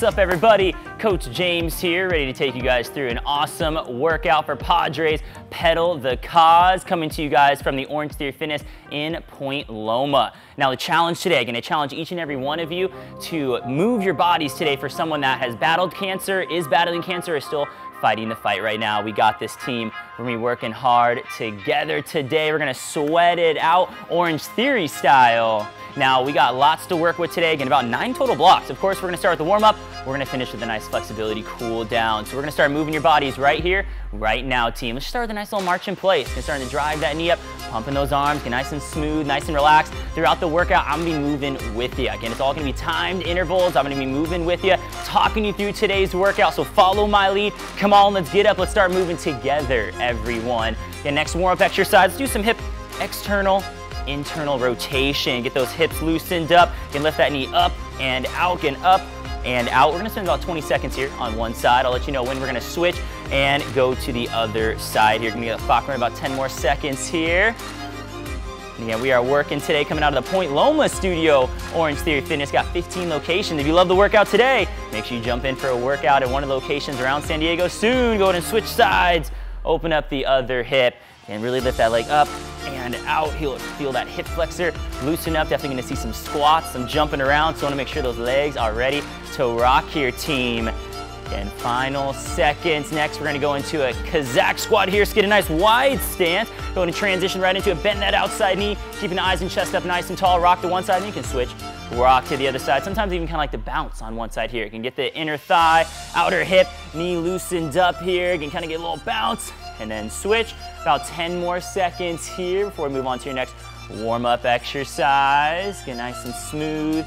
What's up everybody? Coach James here, ready to take you guys through an awesome workout for Padres Pedal the Cause, coming to you guys from the Orangetheory Fitness in Point Loma. Now the challenge today, I'm gonna challenge each and every one of you to move your bodies today for someone that has battled cancer, is battling cancer, is still fighting the fight right now. We got this team. We're gonna be working hard together today. We're gonna sweat it out Orangetheory style. Now, we got lots to work with today, again, about nine total blocks. Of course, we're gonna start with the warm-up. We're gonna finish with a nice flexibility cool down. So we're gonna start moving your bodies right here, right now, team. Let's start with a nice little march in place. Gonna start to drive that knee up, pumping those arms, get nice and smooth, nice and relaxed. Throughout the workout, I'm gonna be moving with you. Again, it's all gonna be timed intervals. I'm gonna be moving with you, talking you through today's workout. So follow my lead. Come on, let's get up. Let's start moving together, everyone. Okay, next warm-up exercise, do some hip external internal rotation. Get those hips loosened up. You can lift that knee up and out, and up and out. We're gonna spend about 20 seconds here on one side. I'll let you know when we're gonna switch and go to the other side here. Gonna get a clock run about 10 more seconds here. And again, we are working today coming out of the Point Loma studio. Orangetheory Fitness got 15 locations. If you love the workout today, make sure you jump in for a workout at one of the locations around San Diego soon. Go ahead and switch sides. Open up the other hip and really lift that leg up and out. He'll feel that hip flexor loosen up. Definitely gonna see some squats, some jumping around. So wanna make sure those legs are ready to rock here, team. And final seconds. Next, we're gonna go into a Cossack squat here. So get a nice wide stance. Going to transition right into it. Bend that outside knee. Keeping the eyes and chest up nice and tall. Rock to one side, and you can switch. Rock to the other side. Sometimes even kind of like to bounce on one side here. You can get the inner thigh, outer hip, knee loosened up here. You can kind of get a little bounce and then switch. About 10 more seconds here before we move on to your next warm-up exercise. Get nice and smooth,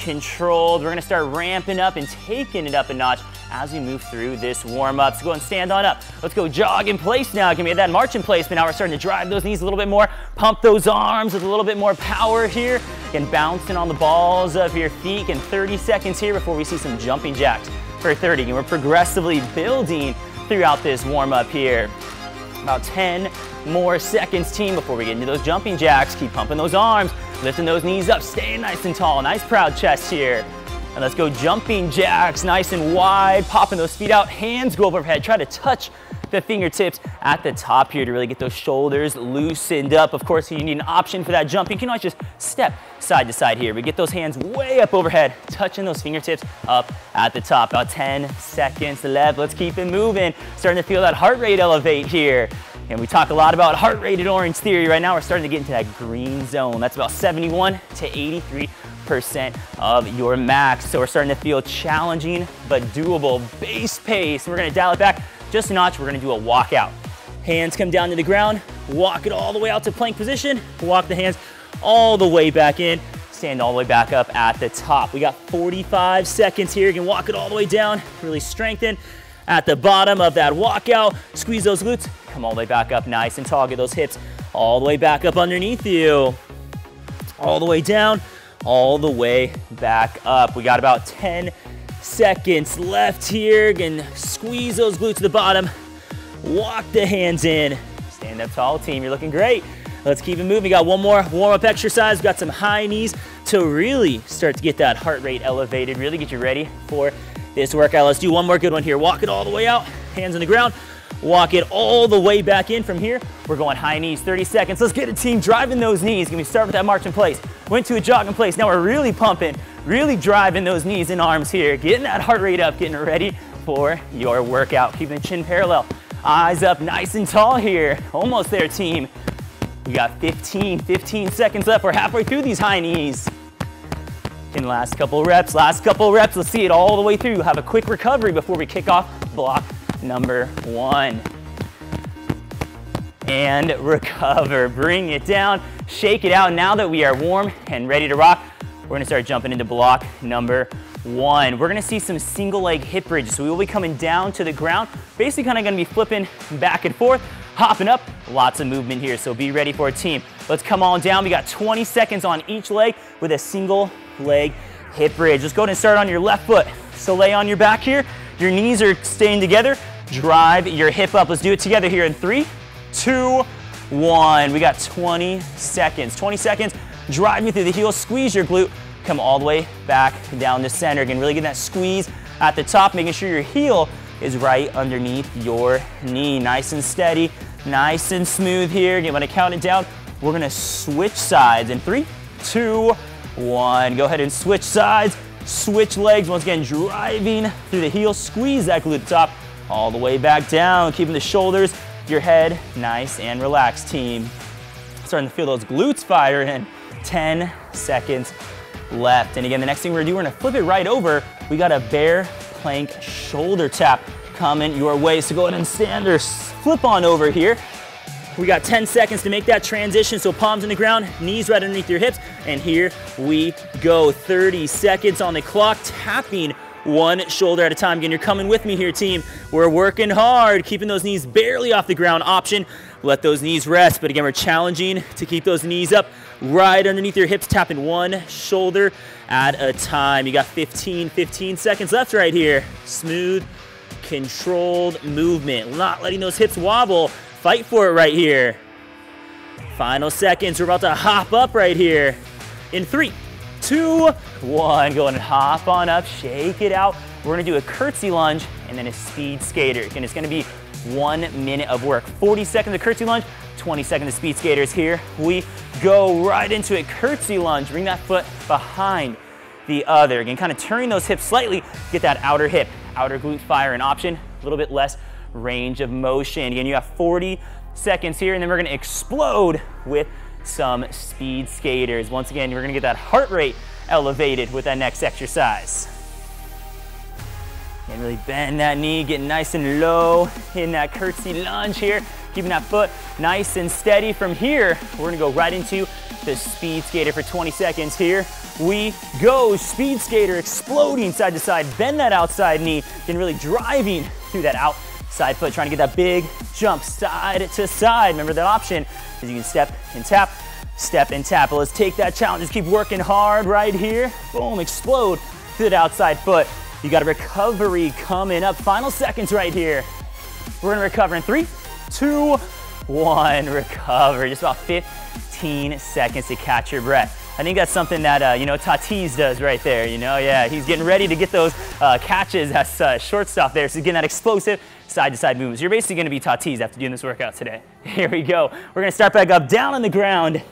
controlled. We're gonna start ramping up and taking it up a notch as we move through this warm-up. So go and stand on up. Let's go jog in place now. Give me that march in place, but now we're starting to drive those knees a little bit more. Pump those arms with a little bit more power here. And bouncing on the balls of your feet. And 30 seconds here before we see some jumping jacks for 30. And we're progressively building throughout this warm-up here. About 10 more seconds, team, before we get into those jumping jacks. Keep pumping those arms, lifting those knees up, staying nice and tall. Nice proud chest here. And let's go jumping jacks, nice and wide, popping those feet out, hands go overhead. Try to touch the fingertips at the top here to really get those shoulders loosened up. Of course, you need an option for that jump. You can always just step side to side here, but get those hands way up overhead, touching those fingertips up at the top. About 10 seconds left. Let's keep it moving. Starting to feel that heart rate elevate here. And we talk a lot about heart rate in Orangetheory. Right now, we're starting to get into that green zone. That's about 71 to 83% of your max. So we're starting to feel challenging, but doable. Base pace. We're gonna dial it back just a notch. We're gonna do a walkout. Hands come down to the ground, walk it all the way out to plank position, walk the hands all the way back in, stand all the way back up at the top. We got 45 seconds here. You can walk it all the way down, really strengthen at the bottom of that walkout. Squeeze those glutes, come all the way back up nice and tall. Get those hips all the way back up underneath you. All the way down, all the way back up. We got about 10 seconds left here. Again, squeeze those glutes to the bottom. Walk the hands in. Stand up tall, team. You're looking great. Let's keep it moving. We got one more warm-up exercise. We got some high knees to really start to get that heart rate elevated, really get you ready for this workout. Let's do one more good one here. Walk it all the way out, hands on the ground. Walk it all the way back in from here. We're going high knees, 30 seconds. Let's get a team driving those knees. Can we start with that march in place? Went to a jog in place. Now we're really pumping, really driving those knees and arms here. Getting that heart rate up, getting ready for your workout. Keeping the chin parallel. Eyes up nice and tall here. Almost there, team. We got 15, 15 seconds left. We're halfway through these high knees. In last couple reps, last couple reps, let's see it all the way through. Have a quick recovery before we kick off block number one. And recover, bring it down, shake it out. Now that we are warm and ready to rock, we're gonna start jumping into block number one. We're gonna see some single leg hip bridges. So we will be coming down to the ground, basically kind of gonna be flipping back and forth, hopping up, lots of movement here. So be ready for a team. Let's come on down. We got 20 seconds on each leg with a single leg hip bridge. Let's go ahead and start on your left foot. So lay on your back here. Your knees are staying together. Drive your hip up. Let's do it together here in three, two, one. We got 20 seconds. 20 seconds. Drive me through the heel, Squeeze your glute. Come all the way back down to center. Again, really get that squeeze at the top, making sure your heel is right underneath your knee. Nice and steady, nice and smooth here. Again, when I count it down, we're gonna switch sides in three, two, one. Go ahead and switch sides, switch legs. Once again, driving through the heel, squeeze that glute top all the way back down, keeping the shoulders, your head nice and relaxed, team. Starting to feel those glutes fire in. 10 seconds left. And again, the next thing we're gonna do, we're gonna flip it right over. We got a bear plank shoulder tap coming your way. So go ahead and stand or flip on over here. We got 10 seconds to make that transition. So palms in the ground, knees right underneath your hips. And here we go. 30 seconds on the clock, tapping one shoulder at a time. Again, you're coming with me here, team. We're working hard, keeping those knees barely off the ground. Option, let those knees rest. But again, we're challenging to keep those knees up right underneath your hips, tapping one shoulder at a time. You got 15, 15 seconds left right here. Smooth, controlled movement. Not letting those hips wobble. Fight for it right here. Final seconds. We're about to hop up right here. In three, two, one. Go and hop on up, shake it out. We're gonna do a curtsy lunge and then a speed skater. And it's gonna be one minute of work. 40 seconds of curtsy lunge, 20 seconds of speed skaters. Here we go right into it. Curtsy lunge, bring that foot behind the other. Again, kind of turning those hips slightly, get that outer hip, outer glute fire an option, a little bit less range of motion. Again, you have 40 seconds here, and then we're gonna explode with some speed skaters. Once again, we're gonna get that heart rate elevated with that next exercise. And really bend that knee, get nice and low in that curtsy lunge here. Keeping that foot nice and steady. From here, we're gonna go right into the speed skater for 20 seconds here. We go, speed skater, exploding side to side. Bend that outside knee, and really driving through that outside foot, trying to get that big jump side to side. Remember that option is you can step and tap, step and tap. But let's take that challenge, just keep working hard right here. Boom, explode through that outside foot. You got a recovery coming up. Final seconds right here. We're gonna recover in three, two, one. Recover. Just about 15 seconds to catch your breath. I think that's something that, uh, you know, Tatis does right there, you know? Yeah, he's getting ready to get those uh, catches as uh, shortstop there. So getting that explosive side-to-side movements. You're basically gonna be Tatis after doing this workout today. Here we go. We're gonna start back up, down on the ground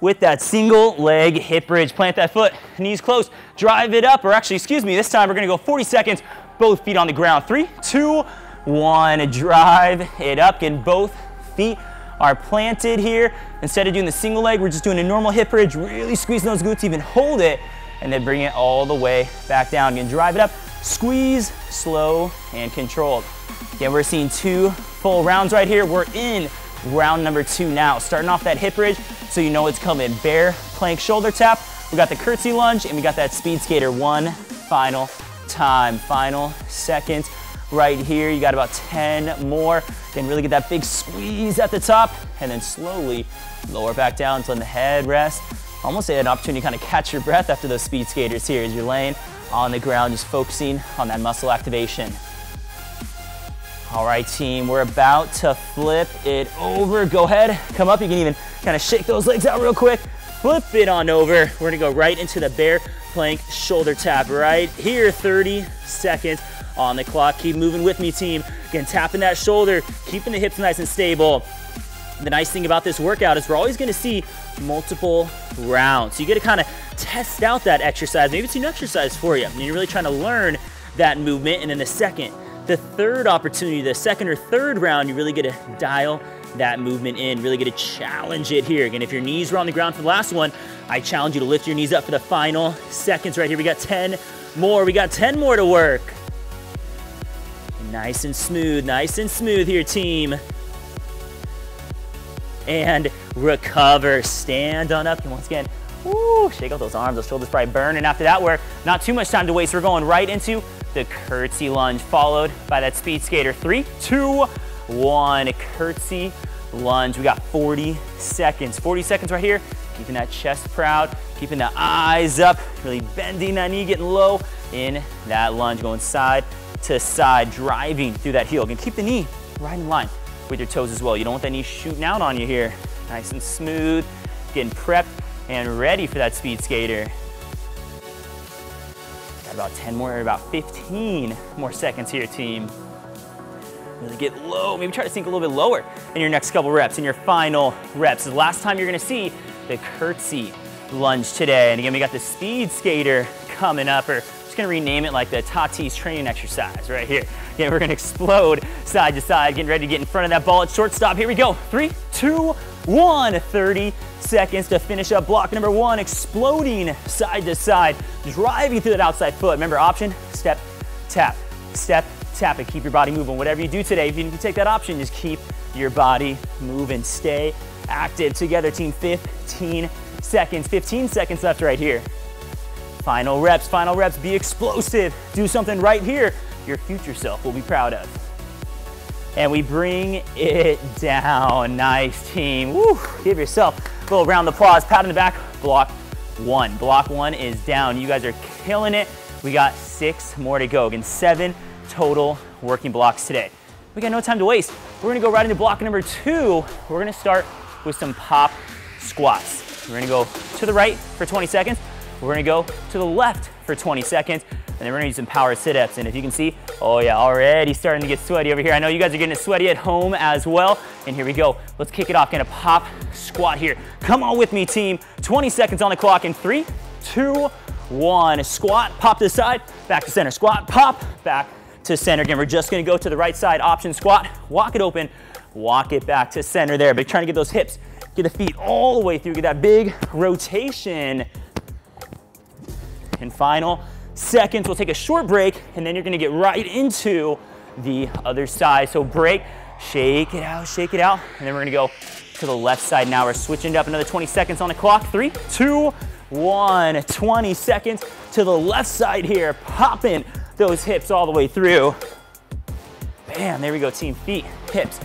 with that single leg hip bridge. Plant that foot, knees close, drive it up, or actually, excuse me, this time we're gonna go 40 seconds, both feet on the ground. Three, two, one, drive it up. Again, both feet are planted here. Instead of doing the single leg, we're just doing a normal hip bridge, really squeezing those glutes, even hold it, and then bring it all the way back down. Again, drive it up, squeeze, slow, and controlled. Again, we're seeing two full rounds right here. We're in round number two now. Starting off that hip bridge, so you know it's coming. Bear plank shoulder tap. We got the curtsy lunge, and we got that speed skater one final time. Final seconds right here. You got about 10 more. Can really get that big squeeze at the top, and then slowly lower back down to the head rest. Almost an opportunity to kind of catch your breath after those speed skaters here as you're laying on the ground, just focusing on that muscle activation. All right, team, we're about to flip it over. Go ahead, come up. You can even kind of shake those legs out real quick. Flip it on over. We're gonna go right into the bear plank shoulder tap right here, 30 seconds on the clock. Keep moving with me, team. Again, tapping that shoulder, keeping the hips nice and stable. The nice thing about this workout is we're always gonna see multiple rounds. You get to kind of test out that exercise. Maybe it's an exercise for you. And you're really trying to learn that movement. And then the second, the third opportunity, the second or third round, you really get to dial that movement in, really get to challenge it here. Again, if your knees were on the ground for the last one, I challenge you to lift your knees up for the final seconds right here. We got 10 more, we got 10 more to work. Nice and smooth, nice and smooth here, team. And recover, stand on up, and once again, woo, shake out those arms, those shoulders probably burning after that work. Not too much time to waste, we're going right into the curtsy lunge, followed by that speed skater. Three, two, one, curtsy lunge. We got 40 seconds. 40 seconds right here, keeping that chest proud, keeping the eyes up, really bending that knee, getting low in that lunge, going side to side, driving through that heel. Again, keep the knee right in line with your toes as well. You don't want that knee shooting out on you here. Nice and smooth, getting prepped and ready for that speed skater. Got about 10 more, about 15 more seconds here, team. Really get low, maybe try to sink a little bit lower in your next couple reps, in your final reps. The last time you're gonna see the curtsy lunge today. And again, we got the speed skater coming up, or just gonna rename it like the Tatis training exercise right here. Again, we're gonna explode side to side, getting ready to get in front of that ball at shortstop. Here we go, three, two, one. 30 seconds to finish up block number one, exploding side to side, driving through that outside foot. Remember, option, step, tap, step, tap and Keep your body moving. Whatever you do today, if you take that option, just keep your body moving. Stay active. Together, team, 15 seconds. 15 seconds left right here. Final reps, final reps. Be explosive. Do something right here your future self will be proud of. And we bring it down. Nice team. Woo. Give yourself a little round of applause. Pat on the back. Block one. Block one is down. You guys are killing it. We got six more to go. Again, seven total working blocks today. We got no time to waste. We're gonna go right into block number two. We're gonna start with some pop squats. We're gonna go to the right for 20 seconds. We're gonna go to the left for 20 seconds, and then we're gonna do some power sit-ups. And if you can see, oh yeah, already starting to get sweaty over here. I know you guys are getting sweaty at home as well. And here we go. Let's kick it off. Gonna pop squat here. Come on with me, team. 20 seconds on the clock in three, two, one. Squat, pop to the side, back to center. Squat, pop, back to center. Again, we're just gonna go to the right side, option squat, walk it open, walk it back to center there. But trying to get those hips, get the feet all the way through, get that big rotation. And final seconds, we'll take a short break, and then you're gonna get right into the other side. So break, shake it out, shake it out, and then we're gonna go to the left side now. We're switching it up another 20 seconds on the clock. Three, two, one. 20 seconds to the left side here, popping those hips all the way through. Bam, there we go, team. Feet, hips,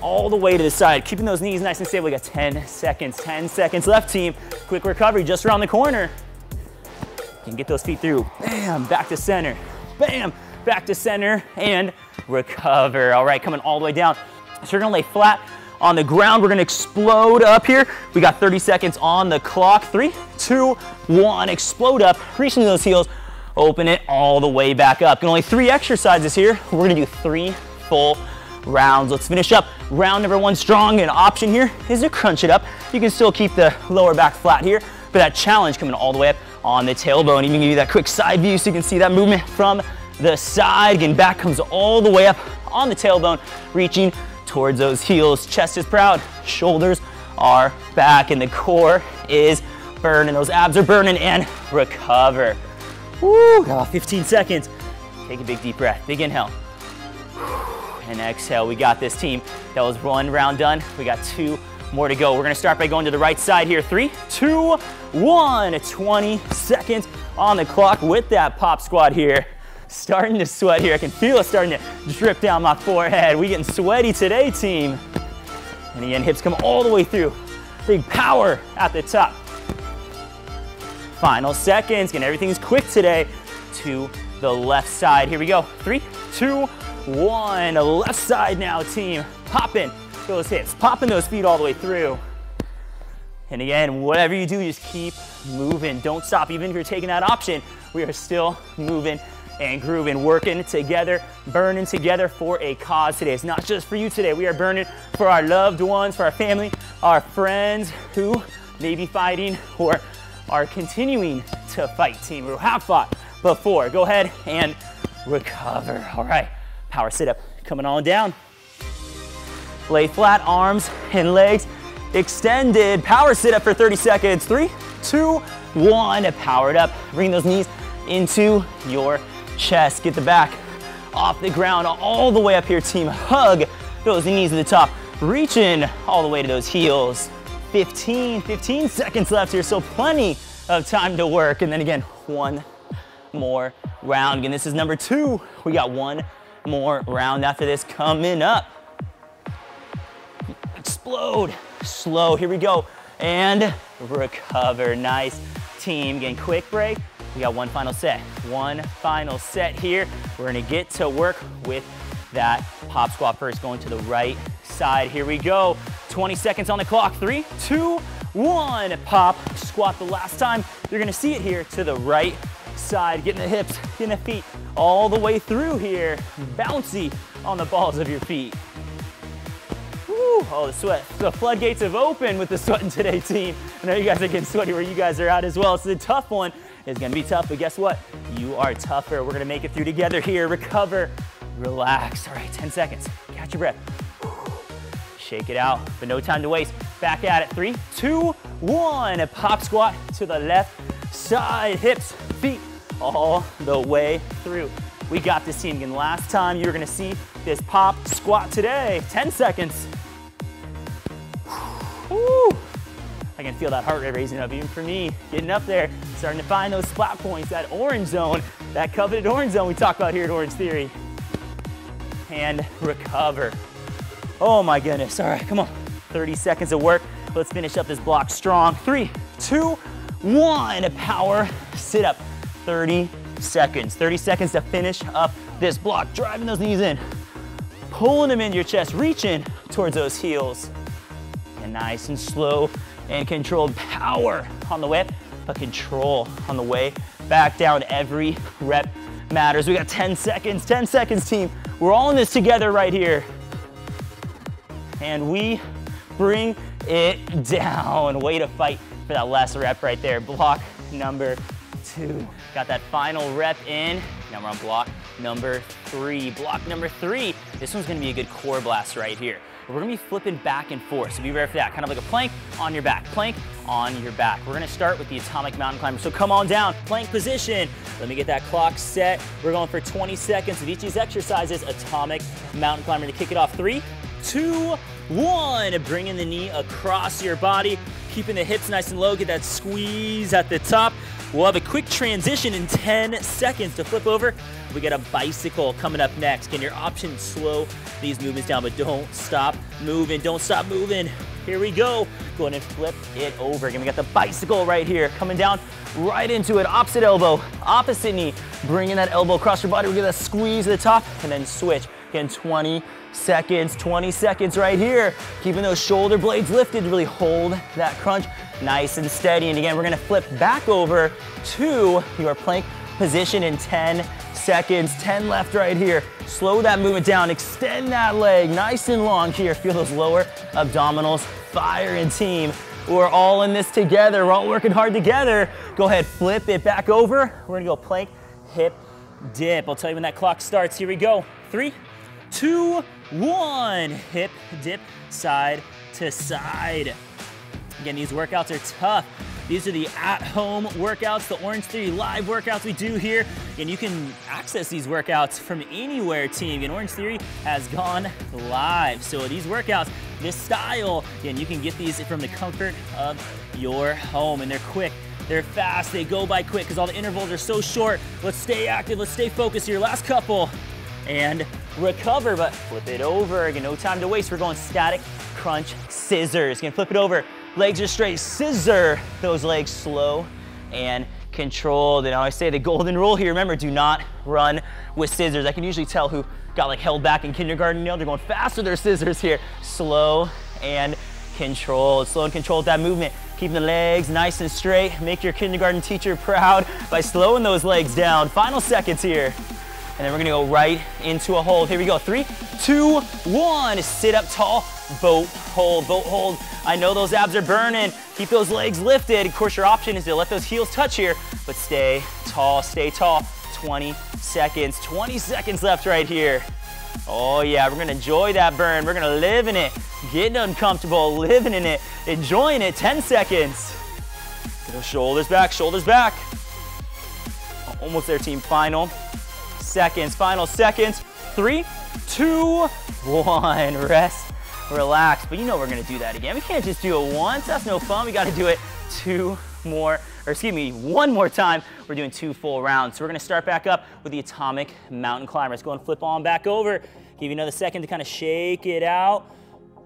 all the way to the side. Keeping those knees nice and stable. We got 10 seconds, 10 seconds left, team. Quick recovery just around the corner. You can get those feet through. Bam, back to center. Bam, back to center and recover. All right, coming all the way down. So you're gonna lay flat on the ground. We're gonna explode up here. We got 30 seconds on the clock. Three, two, one, explode up, reaching those heels, open it all the way back up. And only three exercises here. We're gonna do three full rounds. Let's finish up round number one strong. An option here is to crunch it up. You can still keep the lower back flat here, but that challenge coming all the way up on the tailbone. Even give you that quick side view so you can see that movement from the side. Again, back comes all the way up on the tailbone, reaching towards those heels. Chest is proud, shoulders are back, and the core is burning. Those abs are burning and recover. Woo, got 15 seconds. Take a big deep breath, big inhale. And exhale, we got this team. That was one round done. We got two more to go. We're gonna start by going to the right side here. Three, two, one. 20 seconds on the clock with that pop squat here. Starting to sweat here. I can feel it starting to drip down my forehead. We getting sweaty today, team. And again, hips come all the way through. Big power at the top. Final seconds, and everything's quick today to the left side. Here we go. Three, two, one. Left side now, team. Popping those hips, popping those feet all the way through. And again, whatever you do, just keep moving. Don't stop. Even if you're taking that option, we are still moving and grooving, working together, burning together for a cause today. It's not just for you today. We are burning for our loved ones, for our family, our friends who may be fighting or are continuing to fight team who have fought before. Go ahead and recover. All right, power sit up coming on down. Lay flat, arms and legs extended. Power sit up for 30 seconds. Three, two, one. Power it up. Bring those knees into your chest. Get the back off the ground all the way up here, team. Hug those knees to the top. Reaching all the way to those heels. 15, 15 seconds left here, so plenty of time to work. And then again, one more round. And this is number two. We got one more round after this coming up. Explode, slow, here we go. And recover, nice team. getting quick break. We got one final set. One final set here. We're gonna get to work with that pop squat first, going to the right side. Here we go. 20 seconds on the clock. Three, two, one. Pop squat the last time. You're gonna see it here to the right side, getting the hips, getting the feet all the way through here. Bouncy on the balls of your feet. Woo, oh, the sweat. The floodgates have opened with the sweating today, team. I know you guys are getting sweaty where you guys are at as well. It's a tough one. It's gonna be tough, but guess what? You are tougher. We're gonna make it through together here. Recover, relax. All right, 10 seconds. Catch your breath. Shake it out, but no time to waste. Back at it, three, two, one. A pop squat to the left side, hips, feet, all the way through. We got this team. Again, last time you were gonna see this pop squat today. 10 seconds. Woo. I can feel that heart rate raising up even for me. Getting up there, starting to find those splat points, that orange zone, that coveted orange zone we talk about here at Orangetheory. And recover. Oh my goodness. All right, come on. 30 seconds of work. Let's finish up this block strong. Three, two, one. Power sit up. 30 seconds. 30 seconds to finish up this block. Driving those knees in. Pulling them into your chest. Reaching towards those heels. And nice and slow and controlled power on the way, but control on the way back down. Every rep matters. We got 10 seconds, 10 seconds, team. We're all in this together right here. And we bring it down. Way to fight for that last rep right there. Block number two. Got that final rep in. Now we're on block number three. Block number three. This one's gonna be a good core blast right here. We're gonna be flipping back and forth, so be ready for that. Kind of like a plank on your back, plank on your back. We're gonna start with the atomic mountain climber. So come on down, plank position. Let me get that clock set. We're going for 20 seconds of each of these exercises, atomic mountain climber. To kick it off, three, two, one. Bringing the knee across your body, keeping the hips nice and low, get that squeeze at the top. We'll have a quick transition in 10 seconds to flip over. We got a bicycle coming up next. Can your option slow these movements down, but don't stop moving. Don't stop moving. Here we go. Go ahead and flip it over. Again, we got the bicycle right here coming down right into it. Opposite elbow, opposite knee. Bringing that elbow across your body. We get a squeeze the top and then switch. Again, 20 seconds, 20 seconds right here. Keeping those shoulder blades lifted to really hold that crunch nice and steady. And again, we're gonna flip back over to your plank position in 10 seconds. 10 left right here. Slow that movement down, extend that leg nice and long here. Feel those lower abdominals, fire and team. We're all in this together. We're all working hard together. Go ahead, flip it back over. We're gonna go plank, hip, dip. I'll tell you when that clock starts. Here we go. Three, two, one. Hip, dip, side to side. Again, these workouts are tough. These are the at-home workouts, the Orangetheory live workouts we do here. And you can access these workouts from anywhere, team. And Orangetheory has gone live. So these workouts, this style, and you can get these from the comfort of your home. And they're quick, they're fast, they go by quick because all the intervals are so short. Let's stay active, let's stay focused here. Last couple. And recover, but flip it over. Again, no time to waste. We're going static crunch scissors. Again, flip it over. Legs are straight. Scissor those legs slow and controlled. And I always say the golden rule here, remember, do not run with scissors. I can usually tell who got like held back in kindergarten. You know, they're going fast with their scissors here. Slow and controlled. Slow and controlled that movement. Keeping the legs nice and straight. Make your kindergarten teacher proud by slowing those legs down. Final seconds here. And then we're gonna go right into a hold. Here we go, three, two, one. Sit up tall, boat hold, boat hold. I know those abs are burning. Keep those legs lifted. Of course, your option is to let those heels touch here, but stay tall, stay tall. 20 seconds, 20 seconds left right here. Oh yeah, we're gonna enjoy that burn. We're gonna live in it. Getting uncomfortable, living in it, enjoying it. 10 seconds. Shoulders back, shoulders back. Almost there, team. Final seconds, final seconds. Three, two, one. Rest, relax. But you know we're gonna do that again. We can't just do it once. That's no fun. We gotta do it two more, or excuse me, one more time. We're doing two full rounds. So we're gonna start back up with the Atomic Mountain Climber. Let's go and flip on back over. Give you another second to kind of shake it out.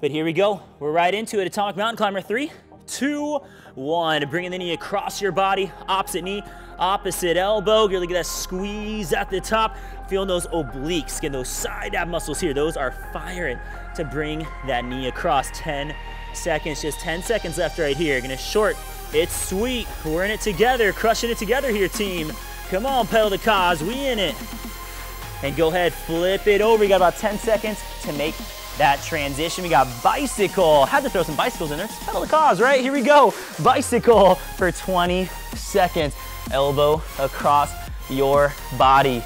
But here we go. We're right into it. Atomic Mountain Climber. Three, two, one. Bringing the knee across your body, opposite knee, opposite elbow. You're gonna get that squeeze at the top. Feeling those obliques, getting those side ab muscles here. Those are firing to bring that knee across. 10 seconds, just 10 seconds left right here. Gonna short, it's sweet. We're in it together, crushing it together here, team. Come on, pedal the cause, we in it. And go ahead, flip it over. You got about 10 seconds to make that transition. We got bicycle. Had to throw some bicycles in there. Pedal the cause, right? Here we go. Bicycle for 20 seconds. Elbow across your body.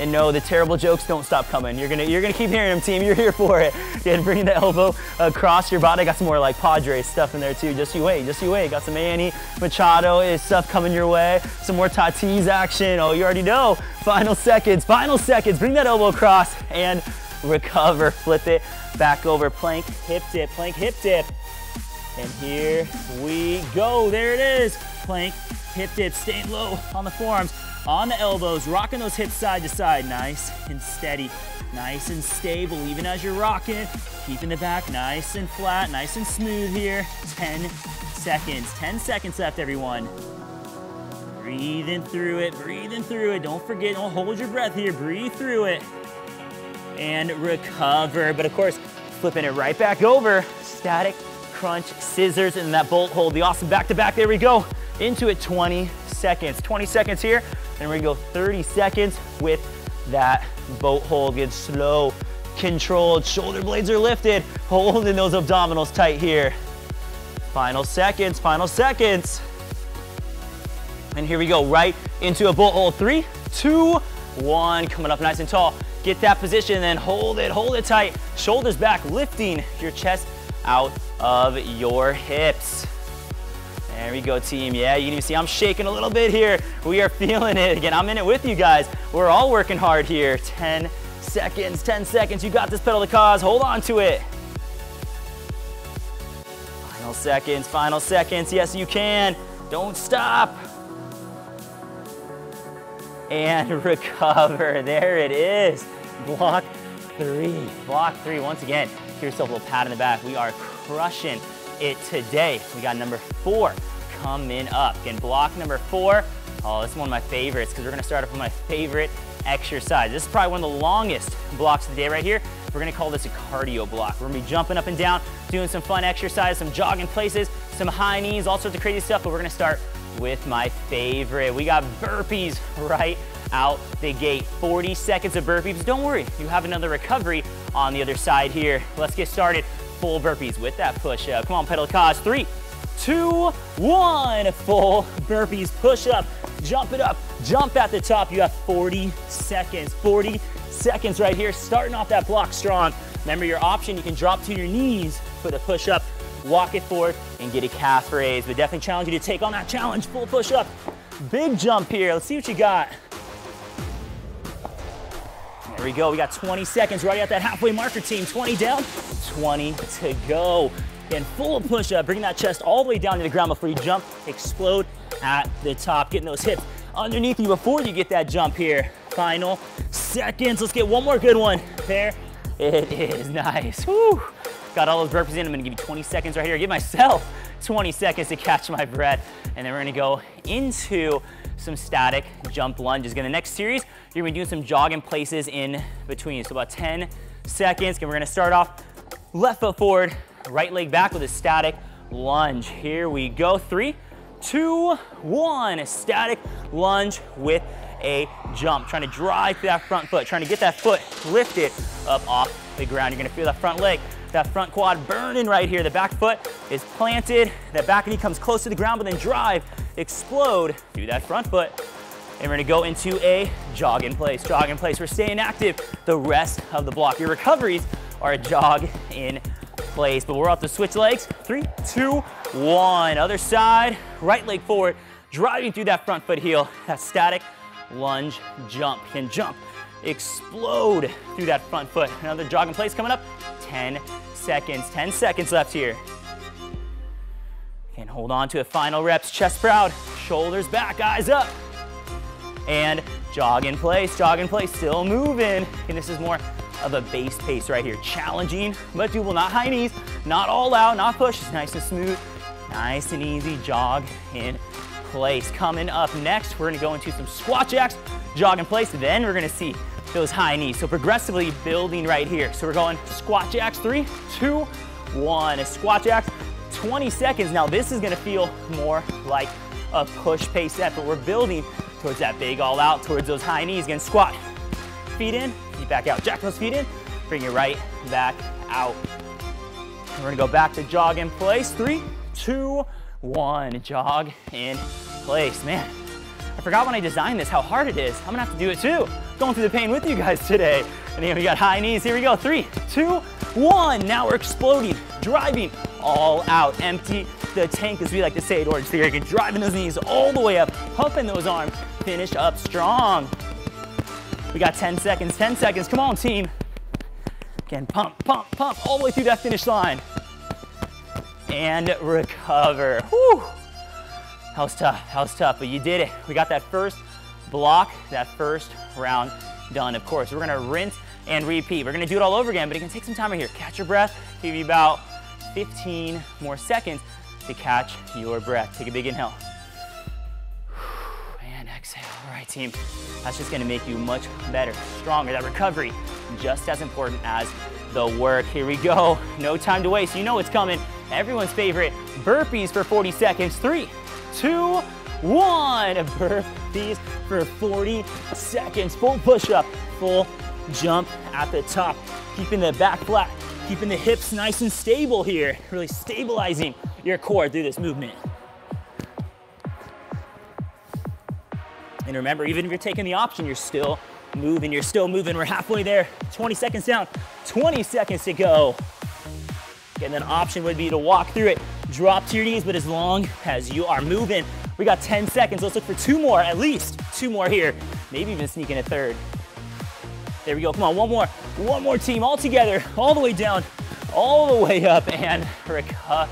And no, the terrible jokes don't stop coming. You're gonna, you're gonna keep hearing them, team. You're here for it. Again, bringing the elbow across your body. Got some more like Padre stuff in there too. Just you wait, just you wait. Got some Manny Machado is stuff coming your way. Some more Tatis action. Oh, you already know. Final seconds, final seconds. Bring that elbow across and recover. Flip it back over. Plank, hip dip, plank, hip dip. And here we go. There it is. Plank, hip dips, staying low on the forearms on the elbows, rocking those hips side to side, nice and steady, nice and stable, even as you're rocking, keeping the back nice and flat, nice and smooth here. 10 seconds, 10 seconds left, everyone. Breathing through it, breathing through it. Don't forget, don't hold your breath here, breathe through it. And recover, but of course, flipping it right back over. Static, crunch, scissors, and that boat hold. The awesome back to back, there we go. Into it, 20 seconds. 20 seconds here, and we're gonna go 30 seconds with that boat hold. Get slow, controlled, shoulder blades are lifted, holding those abdominals tight here. Final seconds, final seconds. And here we go, right into a boat hold. Three, two, one. Coming up nice and tall. Get that position, then hold it, hold it tight. Shoulders back, lifting your chest out of your hips. There we go, team. Yeah, you can even see I'm shaking a little bit here. We are feeling it. Again, I'm in it with you guys. We're all working hard here. 10 seconds, 10 seconds. You got this pedal the cause. Hold on to it. Final seconds, final seconds. Yes, you can. Don't stop. And recover. There it is. Block three. Block three. Once again, give yourself a little pat in the back. We are crushing it today. We got number four coming up. Again, block number four. Oh, this is one of my favorites because we're gonna start off with my favorite exercise. This is probably one of the longest blocks of the day right here. We're gonna call this a cardio block. We're gonna be jumping up and down, doing some fun exercise, some jogging places, some high knees, all sorts of crazy stuff, but we're gonna start with my favorite. We got burpees right out the gate. 40 seconds of burpees. Don't worry, you have another recovery on the other side here. Let's get started. Full burpees with that push up. Come on, pedal cause. Three, two, one. Full burpees, push up, jump it up, jump at the top. You have 40 seconds, 40 seconds right here, starting off that block strong. Remember your option, you can drop to your knees for the push up, walk it forward, and get a calf raise. But definitely challenge you to take on that challenge, full push up. Big jump here, let's see what you got. There we go, we got 20 seconds right at that halfway marker team. 20 down, 20 to go. Again, full of push up, bringing that chest all the way down to the ground before you jump, explode at the top, getting those hips underneath you before you get that jump here. Final seconds, let's get one more good one. There it is, nice. Woo. Got all those burpees in, I'm gonna give you 20 seconds right here. Give myself 20 seconds to catch my breath. And then we're gonna go into some static jump lunges. Again, the next series, you're gonna be doing some jogging places in between. So about 10 seconds, and we're gonna start off left foot forward, Right leg back with a static lunge. Here we go. Three, two, one. A static lunge with a jump. Trying to drive through that front foot, trying to get that foot lifted up off the ground. You're gonna feel that front leg, that front quad burning right here. The back foot is planted, that back knee comes close to the ground, but then drive, explode through that front foot. And we're gonna go into a jog in place. Jog in place. We're staying active the rest of the block. Your recoveries are a jog in place, but we're off to switch legs. Three, two, one. Other side, right leg forward, driving through that front foot heel. That static lunge jump. Can jump, explode through that front foot. Another jog in place coming up. 10 seconds, 10 seconds left here. And hold on to a final reps, chest proud, shoulders back, eyes up. And jog in place, jog in place, still moving. And this is more of a base pace right here. Challenging, but doable, not high knees, not all out, not push, it's nice and smooth, nice and easy, jog in place. Coming up next, we're gonna go into some squat jacks, jog in place, then we're gonna see those high knees. So progressively building right here. So we're going squat jacks, three, two, one. A squat jacks, 20 seconds. Now this is gonna feel more like a push pace set, but we're building towards that big all out, towards those high knees. Again, squat, feet in, back out. Jack those feet in, bring it right back out. We're gonna go back to jog in place. Three, two, one. Jog in place. Man, I forgot when I designed this how hard it is. I'm gonna have to do it too. Going through the pain with you guys today. And then we got high knees. Here we go. Three, two, one. Now we're exploding, driving all out. Empty the tank, as we like to say at Orangetheory. Driving those knees all the way up, pumping those arms. Finish up strong. We got 10 seconds, 10 seconds. Come on, team. Again, pump, pump, pump, all the way through that finish line. And recover. Whew. That was tough, that was tough, but you did it. We got that first block, that first round done. Of course, we're gonna rinse and repeat. We're gonna do it all over again, but it can take some time right here. Catch your breath, give you about 15 more seconds to catch your breath. Take a big inhale. Right, team. That's just gonna make you much better, stronger. That recovery, just as important as the work. Here we go. No time to waste. You know it's coming. Everyone's favorite burpees for 40 seconds. Three, two, one. Burpees for 40 seconds. Full push up, full jump at the top. Keeping the back flat, keeping the hips nice and stable here. Really stabilizing your core through this movement. And remember, even if you're taking the option, you're still moving, you're still moving. We're halfway there, 20 seconds down, 20 seconds to go. And then option would be to walk through it, drop to your knees, but as long as you are moving, we got 10 seconds. Let's look for two more, at least two more here. Maybe even sneak in a third. There we go, come on, one more. One more team, all together, all the way down, all the way up, and recover.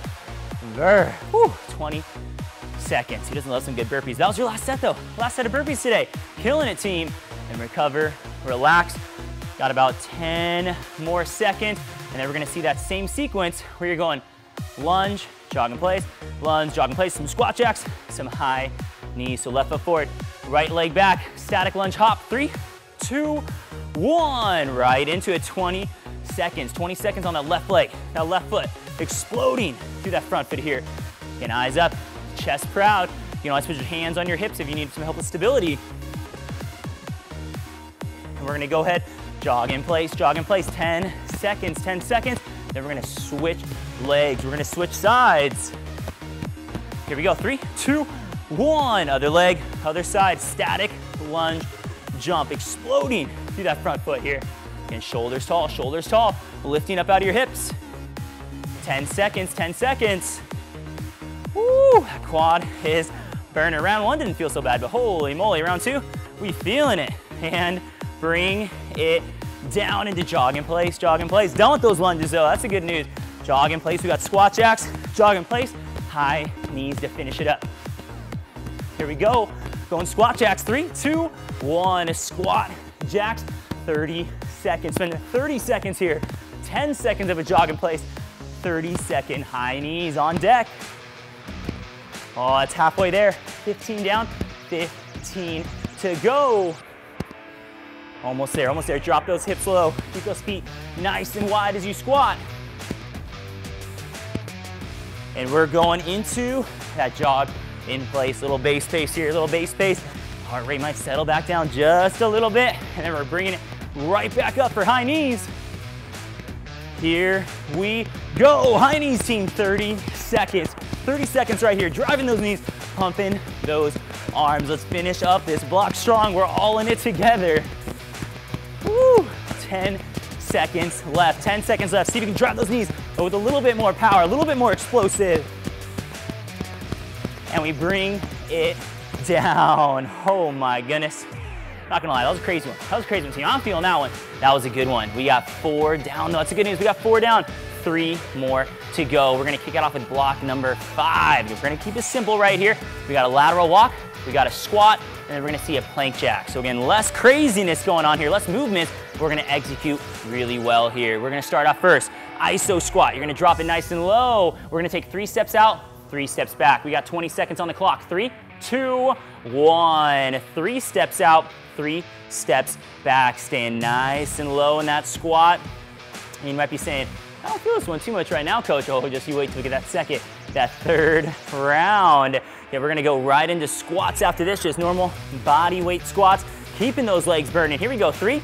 Whew, 20 seconds. Who doesn't love some good burpees? That was your last set though. Last set of burpees today. Killing it, team. And recover, relax. Got about 10 more seconds. And then we're gonna see that same sequence where you're going lunge, jog in place, lunge, jog in place, some squat jacks, some high knees. So left foot forward, right leg back, static lunge hop. Three, two, one. Right into it, 20 seconds. 20 seconds on that left leg, that left foot, exploding through that front foot here. Again, eyes up, chest proud. You can always put your hands on your hips if you need some help with stability. And we're gonna go ahead, jog in place, jog in place, 10 seconds, 10 seconds. Then we're gonna switch legs. We're gonna switch sides. Here we go, three, two, one. Other leg, other side, static lunge, jump, exploding through that front foot here. And shoulders tall, shoulders tall, lifting up out of your hips. 10 seconds, 10 seconds. Woo, that quad is burning. Round one didn't feel so bad, but holy moly, round two, we feeling it. And bring it down into jog in place, jog in place. Done with those lunges though, that's the good news. Jog in place, we got squat jacks, jog in place, high knees to finish it up. Here we go, going squat jacks, three, two, one, squat jacks, 30 seconds. Spend 30 seconds here, 10 seconds of a jog in place, 30 second high knees on deck. Oh, it's halfway there. 15 down, 15 to go. Almost there, almost there. Drop those hips low. Keep those feet nice and wide as you squat. And we're going into that jog in place. Little base pace here, little base pace. Heart rate might settle back down just a little bit. And then we're bringing it right back up for high knees. Here we go. High knees team, 30 seconds. 30 seconds right here, driving those knees, pumping those arms. Let's finish up this block strong. We're all in it together. Woo! 10 seconds left, 10 seconds left. See if you can drive those knees but with a little bit more power, a little bit more explosive. And we bring it down. Oh my goodness. Not gonna lie, that was a crazy one. That was a crazy one, team. I'm feeling that one. That was a good one. We got four down, though. That's the good news. We got four down, three more to go. We're gonna kick it off with block number five. We're gonna keep it simple right here. We got a lateral walk, we got a squat, and then we're gonna see a plank jack. So again, less craziness going on here, less movement. We're gonna execute really well here. We're gonna start off first, iso squat. You're gonna drop it nice and low. We're gonna take three steps out, three steps back. We got 20 seconds on the clock. Three, two, one. Three steps out, three steps back. Staying nice and low in that squat. And you might be saying, I don't feel this one too much right now, coach. Oh, just you wait till we get that second, that third round. Yeah, we're gonna go right into squats after this, just normal body weight squats, keeping those legs burning. Here we go, three,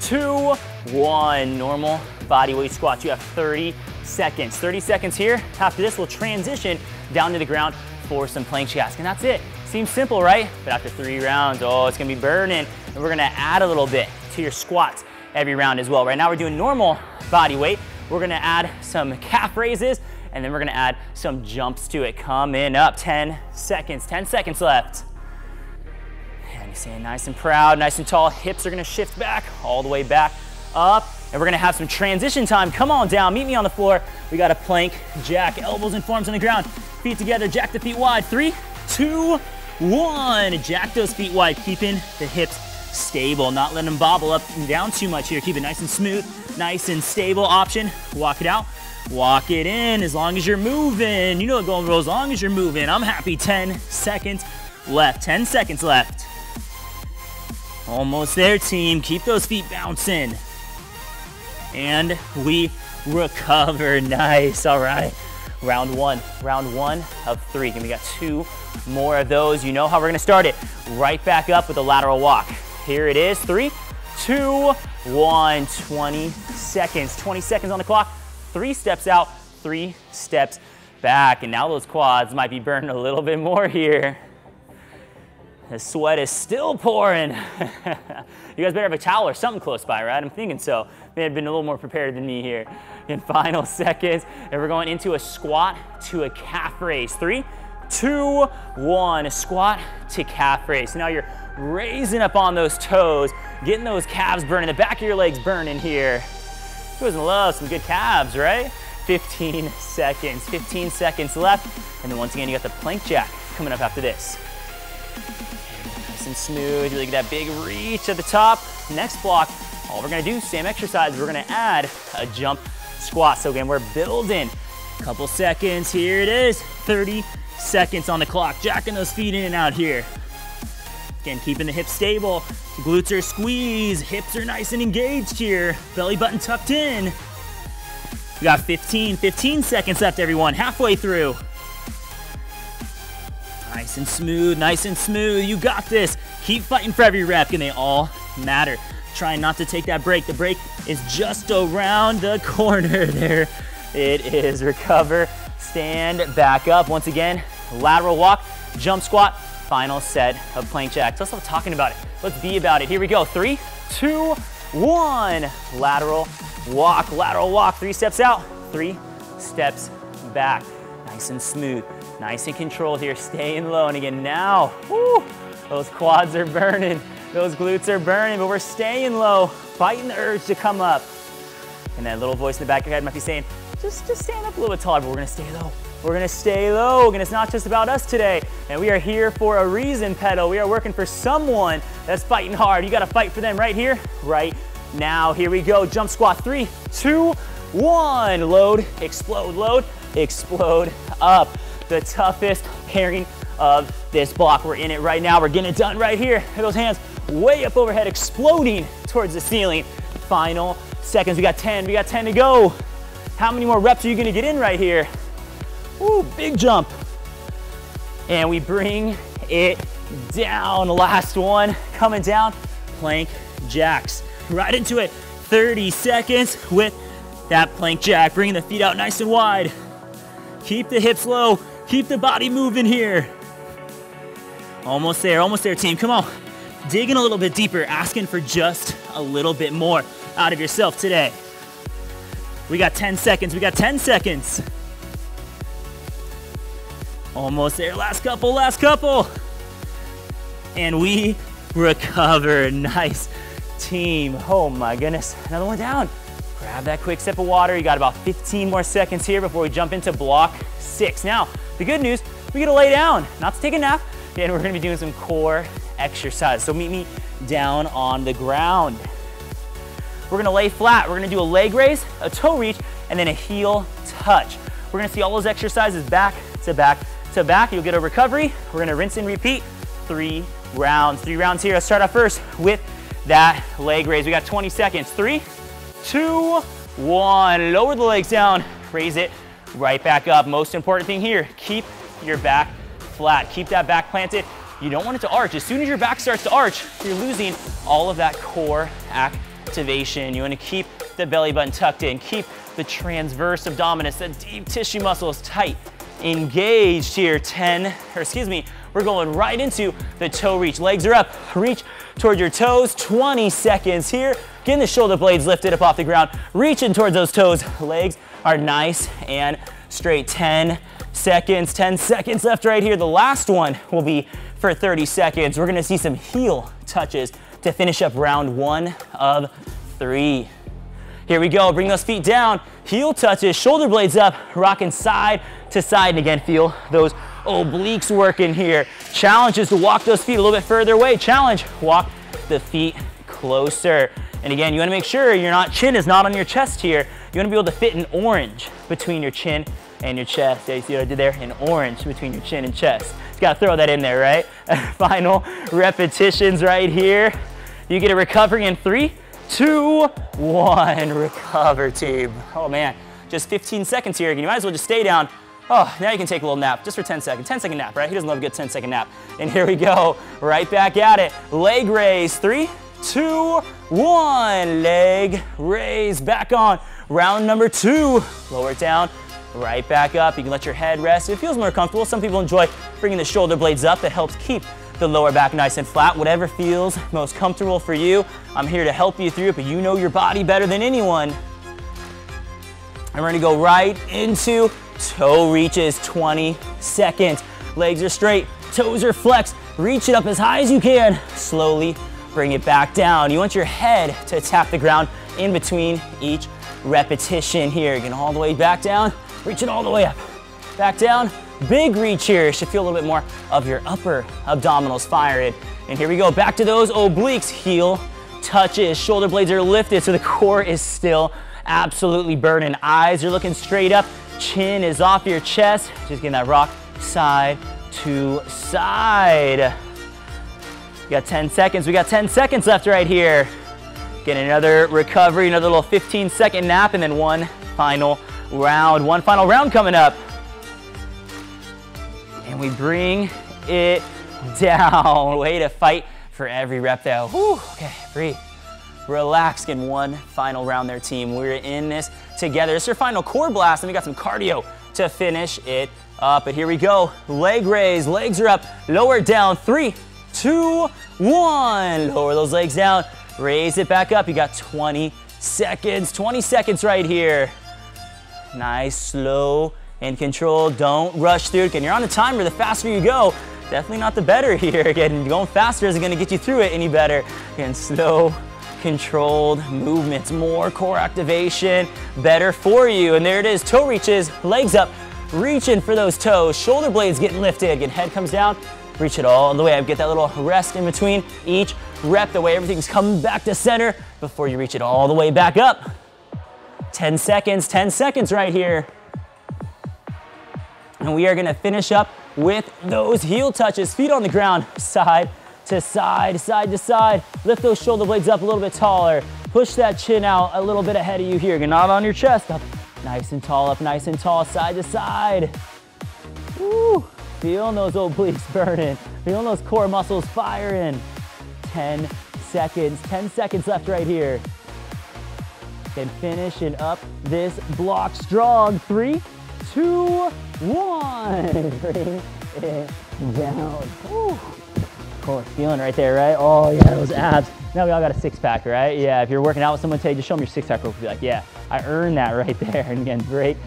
two, one. Normal body weight squats. You have 30 seconds. 30 seconds here. After this, we'll transition down to the ground for some plank jacks, and that's it. Seems simple, right? But after three rounds, oh, it's gonna be burning. And we're gonna add a little bit to your squats every round as well. Right now, we're doing normal body weight. We're gonna add some calf raises, and then we're gonna add some jumps to it. Coming up, 10 seconds, 10 seconds left. And you stay nice and proud, nice and tall. Hips are gonna shift back, all the way back up. And we're gonna have some transition time. Come on down, meet me on the floor. We got a plank, jack, elbows and forearms on the ground. Feet together, jack the feet wide. Three, two, one. Jack those feet wide, keeping the hips stable, not letting them bobble up and down too much here. Keep it nice and smooth, nice and stable option. Walk it out, walk it in as long as you're moving. You know the golden rule, as long as you're moving. I'm happy, 10 seconds left, 10 seconds left. Almost there, team. Keep those feet bouncing. And we recover, nice, all right. Round one, round one of three. And we got two more of those. You know how we're gonna start it. Right back up with a lateral walk. Here it is, three, two, one, 20 seconds. 20 seconds on the clock, three steps out, three steps back. And now those quads might be burning a little bit more here. The sweat is still pouring. you guys better have a towel or something close by, right? I'm thinking so. May have been a little more prepared than me here. In final seconds, and we're going into a squat to a calf raise. Three, two, one. A squat to calf raise. Now you're raising up on those toes, getting those calves burning, the back of your legs burning here. Who doesn't love some good calves, right? 15 seconds, 15 seconds left. And then once again, you got the plank jack coming up after this Nice and smooth. You look at that big reach at the top. Next block, all we're gonna do, same exercise, we're gonna add a jump squat. So again, we're building. Couple seconds, here it is. 30 seconds on the clock. Jacking those feet in and out here. Again, keeping the hips stable. Glutes are squeezed, hips are nice and engaged here. Belly button tucked in. We got 15, 15 seconds left, everyone. Halfway through. Nice and smooth, nice and smooth. You got this. Keep fighting for every rep, and they all matter. Trying not to take that break. The break is just around the corner there. It is recover, stand back up. Once again, lateral walk, jump squat, final set of plank jacks. Let's stop talking about it. Let's be about it. Here we go. Three, two, one. Lateral walk, lateral walk. Three steps out, three steps back. Nice and smooth. Nice and controlled here, staying low. And again, now, whoo, those quads are burning, those glutes are burning, but we're staying low, fighting the urge to come up. And that little voice in the back of your head might be saying, just, just stand up a little bit taller, but we're gonna stay low. We're gonna stay low, and it's not just about us today. And we are here for a reason, Pedal. We are working for someone that's fighting hard. You gotta fight for them right here, right now. Here we go, jump squat, three, two, one. Load, explode, load, explode, up the toughest pairing of this block. We're in it right now. We're getting it done right here. Those hands way up overhead, exploding towards the ceiling. Final seconds. We got 10. We got 10 to go. How many more reps are you gonna get in right here? Ooh, big jump. And we bring it down. Last one coming down. Plank jacks. Right into it. 30 seconds with that plank jack. Bringing the feet out nice and wide. Keep the hips low. Keep the body moving here. Almost there, almost there, team. Come on. Digging a little bit deeper, asking for just a little bit more out of yourself today. We got 10 seconds. We got 10 seconds. Almost there. Last couple, last couple. And we recover. Nice team. Oh my goodness. Another one down. Grab that quick sip of water. You got about 15 more seconds here before we jump into block six. Now, the good news, we get to lay down, not to take a nap, and we're gonna be doing some core exercise. So meet me down on the ground. We're gonna lay flat. We're gonna do a leg raise, a toe reach, and then a heel touch. We're gonna see all those exercises back to back to back. You'll get a recovery. We're gonna rinse and repeat three rounds. Three rounds here. Let's start off first with that leg raise. We got 20 seconds. Three, two, one. Lower the legs down, raise it right back up. Most important thing here, keep your back flat. Keep that back planted. You don't want it to arch. As soon as your back starts to arch, you're losing all of that core activation. You want to keep the belly button tucked in. Keep the transverse abdominis, the deep tissue muscles tight, engaged here. 10, or excuse me, we're going right into the toe reach. Legs are up, reach towards your toes. 20 seconds here. Getting the shoulder blades lifted up off the ground, reaching towards those toes. Legs are nice and straight. 10 seconds, 10 seconds left right here. The last one will be for 30 seconds. We're gonna see some heel touches to finish up round one of three. Here we go, bring those feet down, heel touches, shoulder blades up, rocking side to side. And again, feel those obliques working here. Challenge is to walk those feet a little bit further away. Challenge, walk the feet closer. And again, you wanna make sure your not, chin is not on your chest here. You wanna be able to fit an orange between your chin and your chest. Yeah, you see what I did there? An orange between your chin and chest. Just gotta throw that in there, right? Final repetitions right here. You get a recovery in three, two, one. Recover, team. Oh man, just 15 seconds here. You might as well just stay down. Oh, now you can take a little nap, just for 10 seconds. 10 second nap, right? He doesn't love a good 10 second nap? And here we go, right back at it. Leg raise, three, two, one. Leg raise, back on. Round number two, lower it down, right back up. You can let your head rest. It feels more comfortable. Some people enjoy bringing the shoulder blades up. That helps keep the lower back nice and flat. Whatever feels most comfortable for you. I'm here to help you through it, but you know your body better than anyone. And we're gonna go right into toe reaches, 20 seconds. Legs are straight, toes are flexed. Reach it up as high as you can. Slowly bring it back down. You want your head to tap the ground in between each repetition here. Again, all the way back down, reach it all the way up. Back down, big reach here. Should feel a little bit more of your upper abdominals firing. And here we go, back to those obliques. Heel touches, shoulder blades are lifted so the core is still absolutely burning. Eyes are looking straight up, chin is off your chest. Just getting that rock side to side. We got 10 seconds, we got 10 seconds left right here. Get another recovery, another little 15 second nap, and then one final round. One final round coming up. And we bring it down. Way to fight for every rep though. Whew, okay, breathe. Relax, in one final round there, team. We're in this together. It's your final core blast, and we got some cardio to finish it up. But here we go. Leg raise, legs are up, lower down. Three, two, one. Lower those legs down. Raise it back up. You got 20 seconds. 20 seconds right here. Nice, slow, and control. Don't rush through it. Again, you're on a timer. The faster you go, definitely not the better here. Again, going faster isn't going to get you through it any better. Again, slow, controlled movements. More core activation, better for you. And there it is. Toe reaches, legs up, reaching for those toes. Shoulder blades getting lifted. Again, head comes down. Reach it all the way up. Get that little rest in between each rep, the way everything's coming back to center before you reach it all the way back up. 10 seconds, 10 seconds right here. And we are gonna finish up with those heel touches, feet on the ground, side to side, side to side. Lift those shoulder blades up a little bit taller. Push that chin out a little bit ahead of you here. Not on your chest, up nice and tall, up nice and tall, side to side. Woo. Feeling those obliques burning. Feeling those core muscles firing. 10 seconds, 10 seconds left right here. And finishing up this block strong. Three, two, one. It down. Woo. Core feeling right there, right? Oh yeah, those abs. Now we all got a six pack, right? Yeah, if you're working out with someone today, just show them your six pack real quick. Be like, yeah, I earned that right there. And again, break,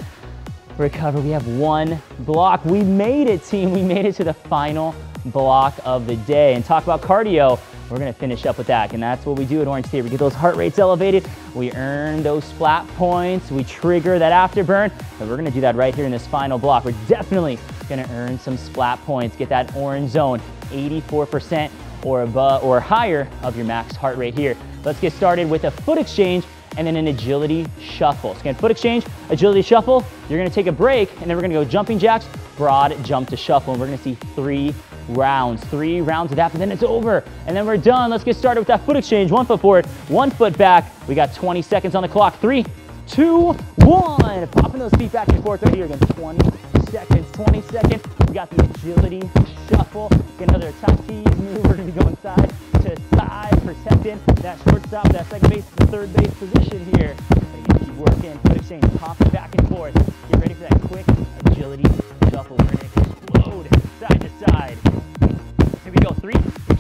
recover. We have one block. We made it, team. We made it to the final block of the day. And talk about cardio. We're gonna finish up with that, and that's what we do at Orangetheory. We get those heart rates elevated, we earn those splat points, we trigger that afterburn, and we're gonna do that right here in this final block. We're definitely gonna earn some splat points, get that orange zone, 84% or above or higher of your max heart rate here. Let's get started with a foot exchange and then an agility shuffle. So again, foot exchange, agility shuffle, you're gonna take a break and then we're gonna go jumping jacks, broad jump to shuffle, and we're gonna see three rounds. Three rounds of that, and then it's over. And then we're done. Let's get started with that foot exchange. One foot forward, one foot back. We got 20 seconds on the clock. Three, two, one. Popping those feet back and forth right here again. 20 seconds, 20 seconds. We got the agility shuffle. Get another Tatis move. We're gonna be going side to side, protecting that shortstop, that second base, the third base position here. Keep working, foot exchange, popping back and forth. Get ready for that quick agility shuffle. We're gonna side to side. Here we go, three,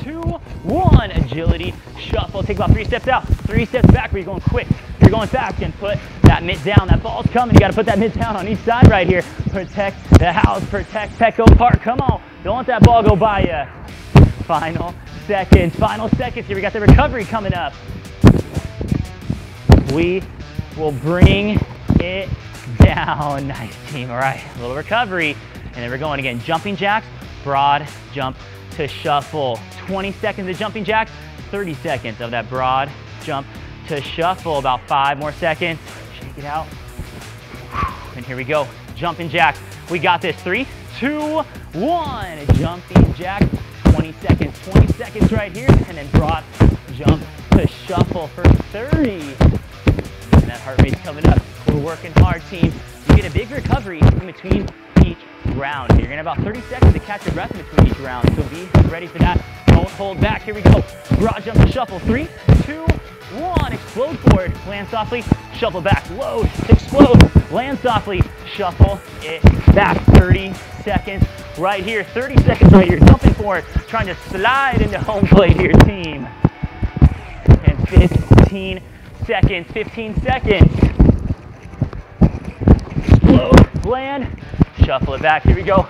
two, one. Agility, shuffle. Take about three steps out, three steps back. Where you're going quick. You're going fast and put that mitt down. That ball's coming. You got to put that mitt down on each side right here. Protect the house. Protect Petco Park. Come on. Don't let that ball go by you. Final seconds. Final seconds here. We got the recovery coming up. We will bring it down. Nice team. All right. A little recovery. And then we're going again. Jumping jacks, broad jump to shuffle. 20 seconds of jumping jacks, 30 seconds of that broad jump to shuffle. About five more seconds. Shake it out. And here we go. Jumping jacks. We got this. Three, two, one. Jumping jack. 20 seconds. 20 seconds right here. And then broad jump to shuffle for 30. And that heart rate's coming up. We're working hard, team. You get a big recovery in between round. You're gonna have about 30 seconds to catch your breath between each round. So be ready for that. Don't hold back. Here we go. Broad jump to shuffle. Three, two, one. Explode forward. Land softly. Shuffle back. Load. Explode. Land softly. Shuffle it back. 30 seconds right here. 30 seconds right here. Jumping forward. Trying to slide into home plate here, team. And 15 seconds. 15 seconds. Explode. Land shuffle it back. Here we go.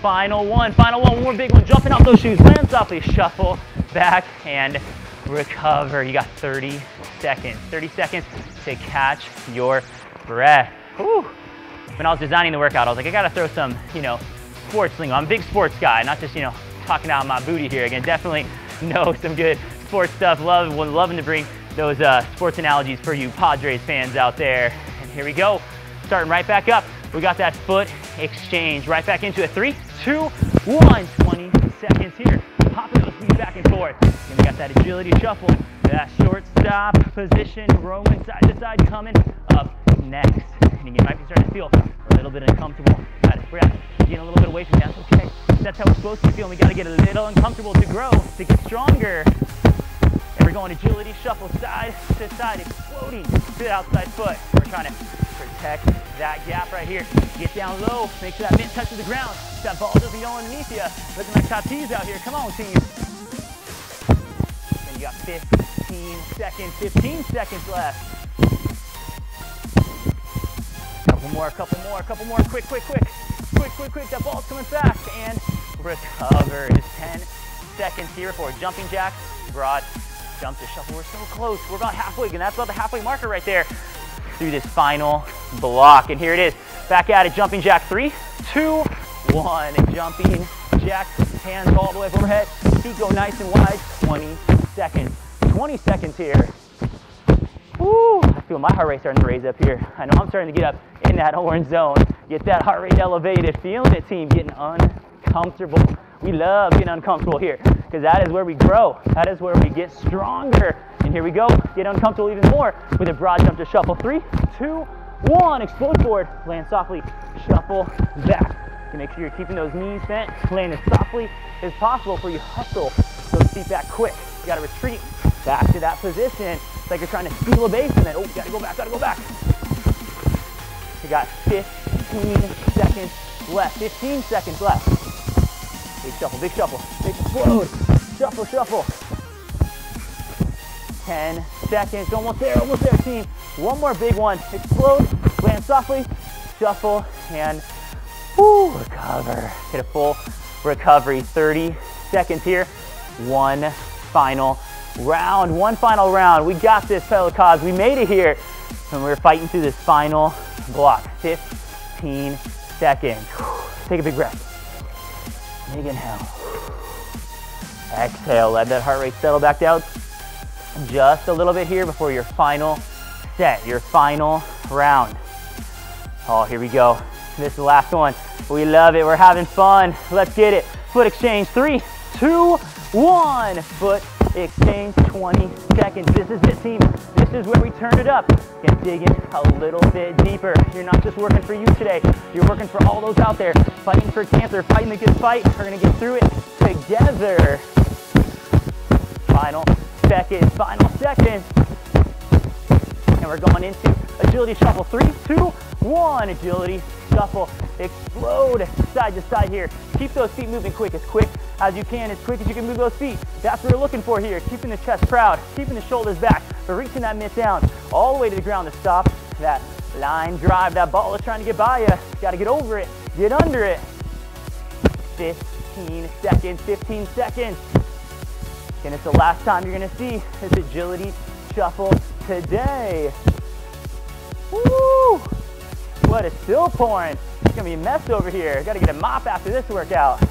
Final one, final one, one more big one. Jumping off those shoes, land softly, shuffle back and recover. You got 30 seconds, 30 seconds to catch your breath. Whew. When I was designing the workout, I was like, I gotta throw some, you know, sports lingo. I'm a big sports guy, not just, you know, talking out my booty here. Again, definitely know some good sports stuff. Love, loving to bring those uh, sports analogies for you Padres fans out there. And here we go, starting right back up. We got that foot exchange right back into it. Three, two, one. 20 seconds here. Popping those feet back and forth. And we got that agility shuffle. That shortstop position, rolling side to side, coming up next. And you might be starting to feel a little bit uncomfortable. Got it. We're getting a little bit away from that. Okay. That's how we're supposed to feel. We got to get a little uncomfortable to grow, to get stronger. And we're going agility shuffle side to side, exploding to the outside foot. We're trying to protect that gap right here. Get down low, make sure that mitt touches the ground. That ball doesn't go underneath you. Look Looking like Tatis out here. Come on, team. And you got 15 seconds, 15 seconds left. Couple more, a couple more, a couple more. Quick, quick, quick. Quick, quick, quick. That ball's coming fast. And recover. Just 10 seconds here for jumping jack, broad jump to shuffle. We're so close. We're about halfway, and that's about the halfway marker right there through this final block. And here it is. Back at it, jumping jack. Three, two, one. Jumping jack. Hands all the way overhead. Feet go nice and wide. 20 seconds. 20 seconds here. Woo! I feel my heart rate starting to raise up here. I know I'm starting to get up in that orange zone. Get that heart rate elevated. Feeling it, team. Getting uncomfortable. We love getting uncomfortable here because that is where we grow. That is where we get stronger. And here we go. Get uncomfortable even more with a broad jump to shuffle. Three, two, one. Explode forward. Land softly. Shuffle back. To make sure you're keeping those knees bent. Land as softly as possible for you hustle those feet back quick. You got to retreat back to that position. It's like you're trying to steal a base and then, oh, got to go back, got to go back. You got 15 seconds left. 15 seconds left. Big shuffle, big shuffle, big explode. Shuffle, shuffle. 10 seconds, almost there, almost there, team. One more big one. Explode, land softly, shuffle, and whoo, recover. Get a full recovery. 30 seconds here. One final round, one final round. We got this, Pelicans. We made it here. And we're fighting through this final block. 15 seconds. Take a big breath. Big inhale. Exhale, let that heart rate settle back down just a little bit here before your final set, your final round. Oh, here we go. This is the last one. We love it. We're having fun. Let's get it. Foot exchange. Three, two, one. Foot exchange 20 seconds. This is it, team. This is where we turn it up. Gonna dig in a little bit deeper. You're not just working for you today. You're working for all those out there fighting for cancer, fighting the good fight. We're gonna get through it together. Final second, final second. And we're going into agility shuffle. Three, two, one. Agility shuffle. Explode side to side here. Keep those feet moving quick, as quick as you can, as quick as you can move those feet. That's what we're looking for here. Keeping the chest proud, keeping the shoulders back, but reaching that mitt down all the way to the ground to stop that line drive. That ball is trying to get by you. Got to get over it, get under it. 15 seconds, 15 seconds. And it's the last time you're gonna see this agility shuffle today. Woo! What is still pouring. It's gonna be a mess over here. Gotta get a mop after this workout.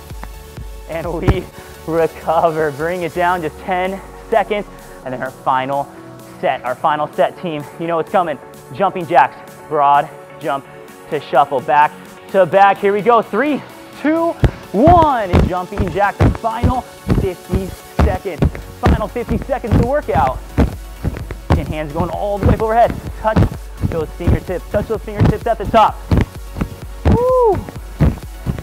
And we recover. Bring it down just 10 seconds. And then our final set, our final set team. You know what's coming. Jumping jacks, broad jump to shuffle. Back to back. Here we go. Three, two, one. Jumping jacks, final 50 seconds. Final 50 seconds of the workout. And hands going all the way overhead. Touch those fingertips. Touch those fingertips at the top. Woo!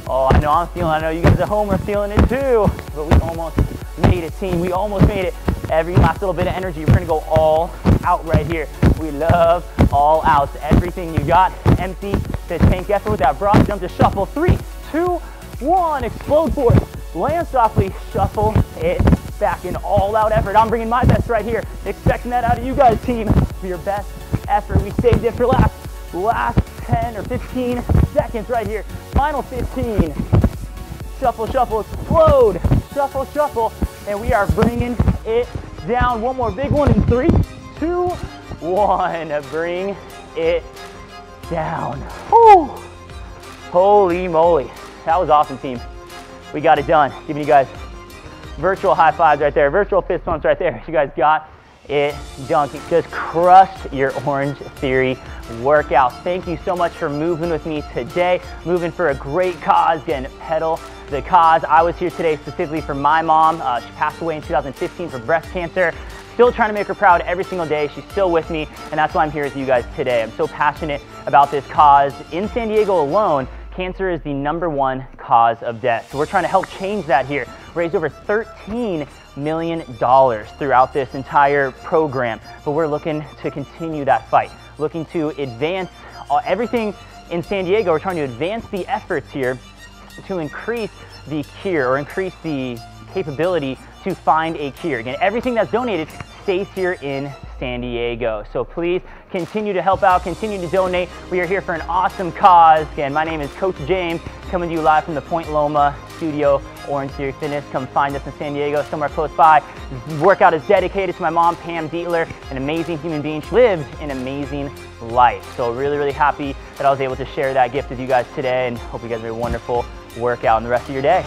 Oh, I know I'm feeling I know you guys at home are feeling it too. But we almost made it, team. We almost made it. Every last little bit of energy. We're gonna go all out right here. We love all outs. Everything you got. Empty the tank effort with that broad jump to shuffle. Three, two, one. Explode forward. Land softly. Shuffle it back in all out effort. I'm bringing my best right here. Expecting that out of you guys, team. For your best effort. We saved it for last. Last 10 or 15 seconds right here. Final 15. Shuffle, shuffle, explode. Shuffle, shuffle. And we are bringing it down. One more big one in three, two, one. Bring it down. Whew. Holy moly. That was awesome, team. We got it done. Giving you guys virtual high fives right there, virtual fist bumps right there. You guys got it done. Just crushed your Orange Theory workout. Thank you so much for moving with me today, moving for a great cause, getting pedal the cause. I was here today specifically for my mom. Uh, she passed away in 2015 for breast cancer. Still trying to make her proud every single day. She's still with me, and that's why I'm here with you guys today. I'm so passionate about this cause. In San Diego alone, cancer is the number one cause of death. So we're trying to help change that here. Raised over 13 million dollars throughout this entire program, but we're looking to continue that fight, looking to advance uh, everything in San Diego. We're trying to advance the efforts here to increase the cure or increase the capability to find a cure. Again, everything that's donated stays here in San Diego. So please continue to help out, continue to donate. We are here for an awesome cause. Again, my name is Coach James, coming to you live from the Point Loma studio, Orangetheory Fitness. Come find us in San Diego, somewhere close by. This workout is dedicated to my mom, Pam Dietler, an amazing human being. She lived an amazing life. So really, really happy that I was able to share that gift with you guys today and hope you guys have a wonderful workout and the rest of your day.